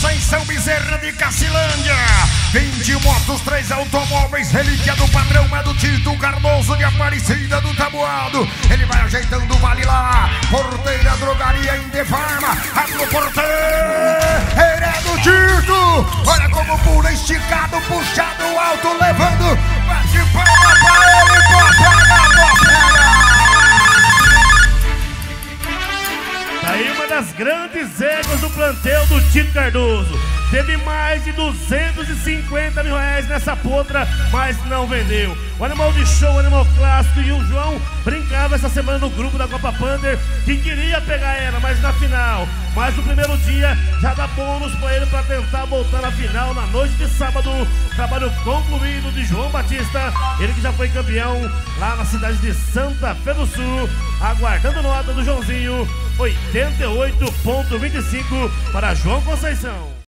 Conceição Bezerra de Cacilândia. 20 motos, 3 automóveis, relíquia do padrão é do Tito Cardoso de Aparecida do Tabuado. Ele vai ajeitando o vale lá. Porteira, drogaria, Indefarma. Abre o é do Tito. Olha como pula, esticado, puxado, alto, levando. Das grandes egos do plantel do Tito Cardoso. Teve mais de 250 mil reais nessa potra, mas não vendeu. O animal de show, o animal clássico e o João brincava essa semana no grupo da Copa Pander que queria pegar ela, mas na final. Mas no primeiro dia já dá bônus pra ele pra tentar voltar na final na noite de sábado. Trabalho concluído de João Batista, ele que já foi campeão lá na cidade de Santa Fé do Sul, aguardando nota do Joãozinho 88.25 para João Conceição.